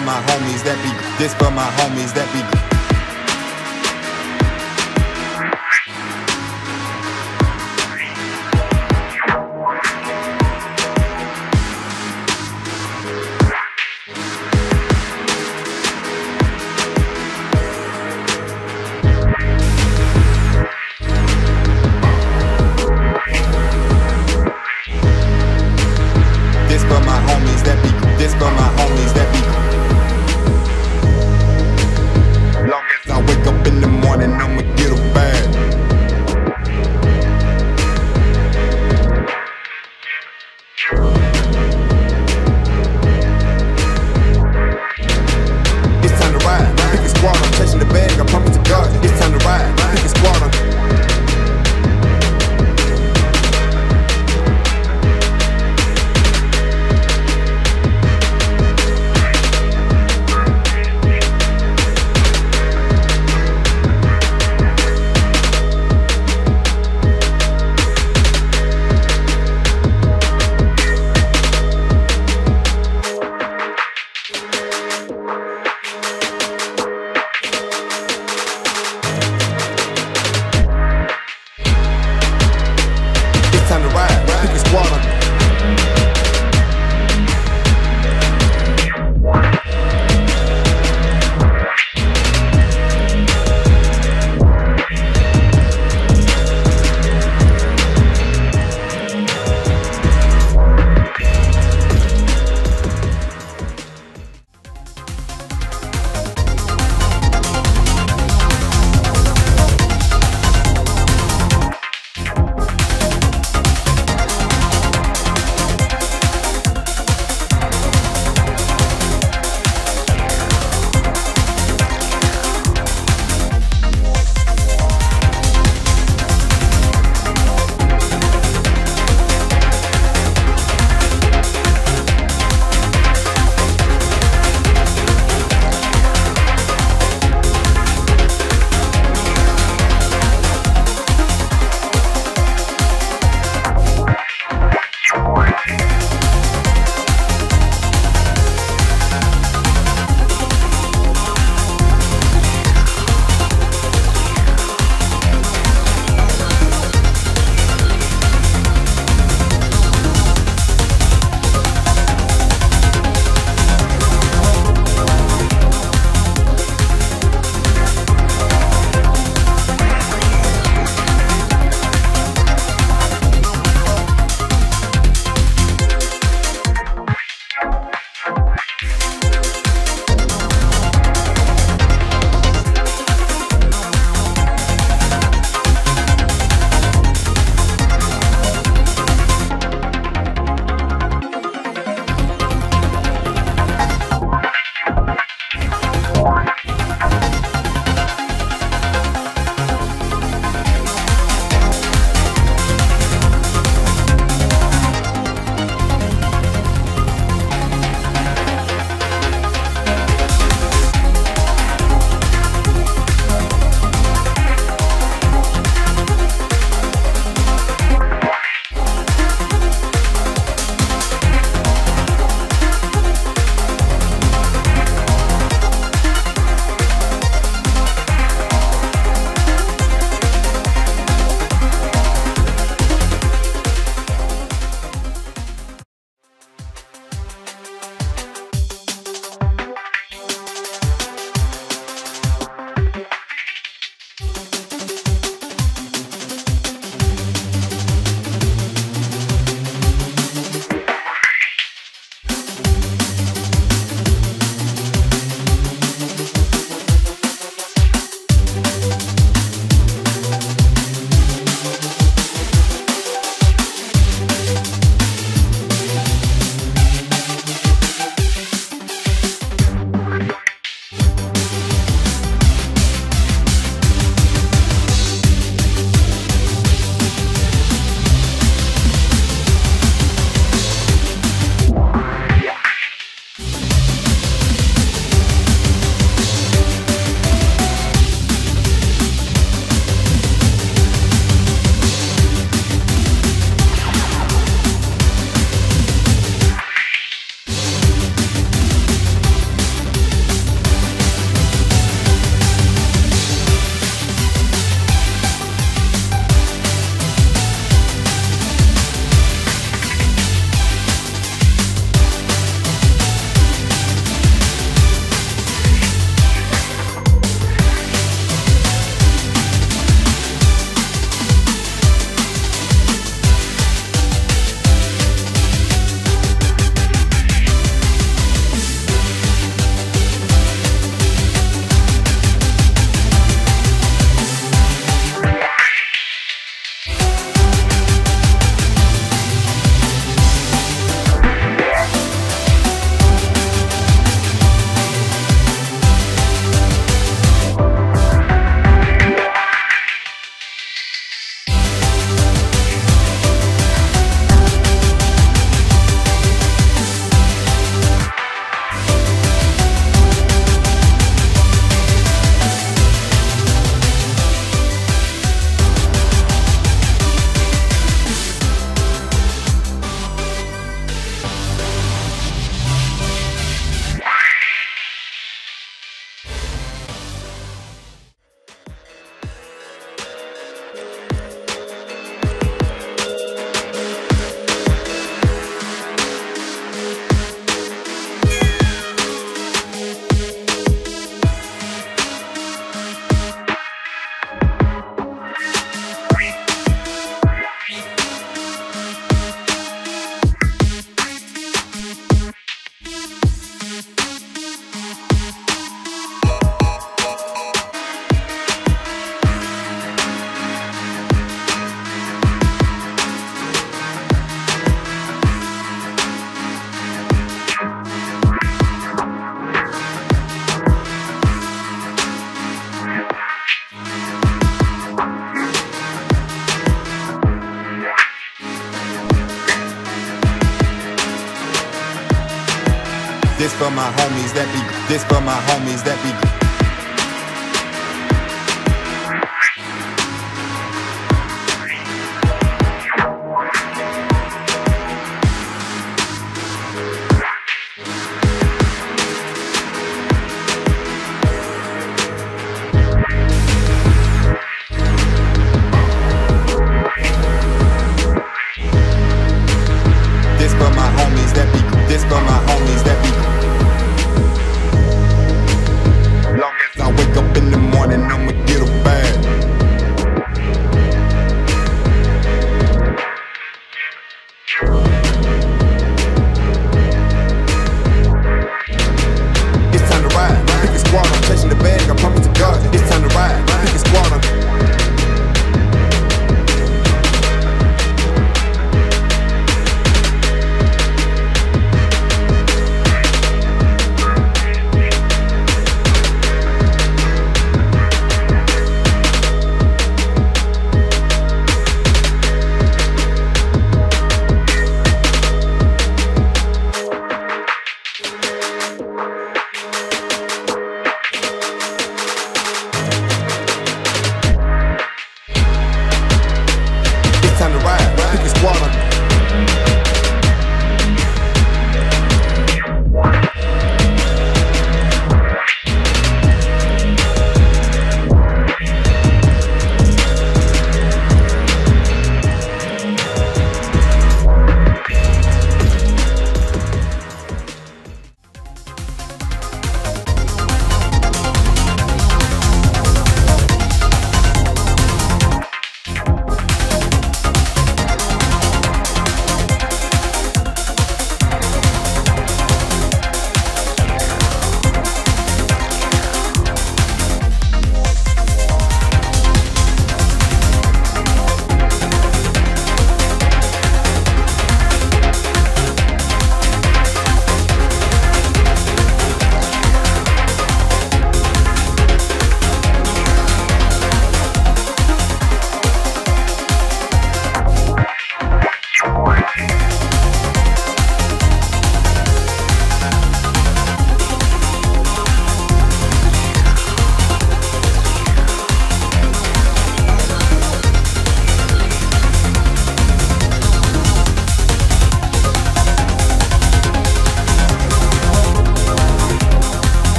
for my homies that be this for my homies that be. Homies that be. This for my homies that be.